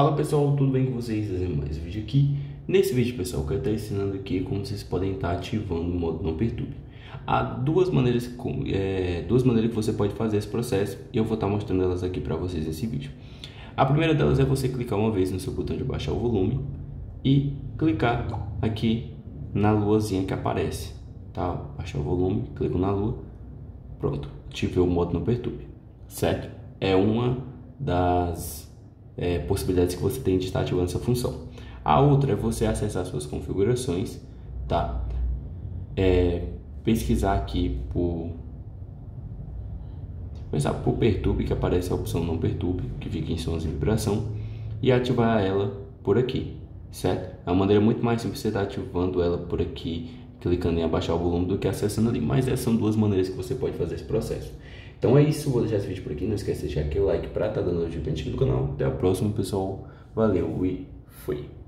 Fala pessoal, tudo bem com vocês? Fazendo mais um vídeo aqui. Nesse vídeo, pessoal, eu quero estar ensinando aqui como vocês podem estar ativando o modo não perturbe. Há duas maneiras, é, duas maneiras que você pode fazer esse processo e eu vou estar mostrando elas aqui para vocês nesse vídeo. A primeira delas é você clicar uma vez no seu botão de baixar o volume e clicar aqui na luazinha que aparece, tá? Baixar o volume, clico na lua, pronto, ativei o modo não perturbe, certo? É uma das é, possibilidades que você tem de estar ativando essa função. A outra é você acessar suas configurações, tá? É, pesquisar aqui por pensar por perturbe, que aparece a opção não perturbe, que fica em sons de vibração, e ativar ela por aqui, certo? É uma maneira muito mais simples você estar ativando ela por aqui, clicando em abaixar o volume, do que acessando ali, mas essas são duas maneiras que você pode fazer esse processo. Então é isso, vou deixar esse vídeo por aqui. Não esquece de deixar aqui o like para estar tá dando notificação do canal. Até a próxima, pessoal. Valeu e fui.